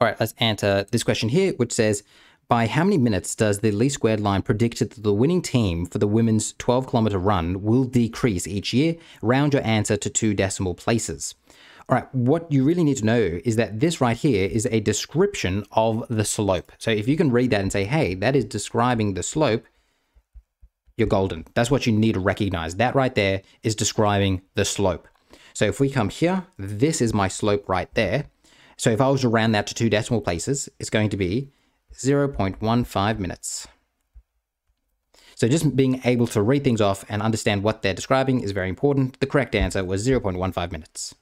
All right, let's answer this question here, which says, by how many minutes does the least squared line predict that the winning team for the women's 12 kilometer run will decrease each year? Round your answer to two decimal places. All right, what you really need to know is that this right here is a description of the slope. So if you can read that and say, hey, that is describing the slope, you're golden. That's what you need to recognize. That right there is describing the slope. So if we come here, this is my slope right there. So if I was to round that to two decimal places, it's going to be 0.15 minutes. So just being able to read things off and understand what they're describing is very important. The correct answer was 0.15 minutes.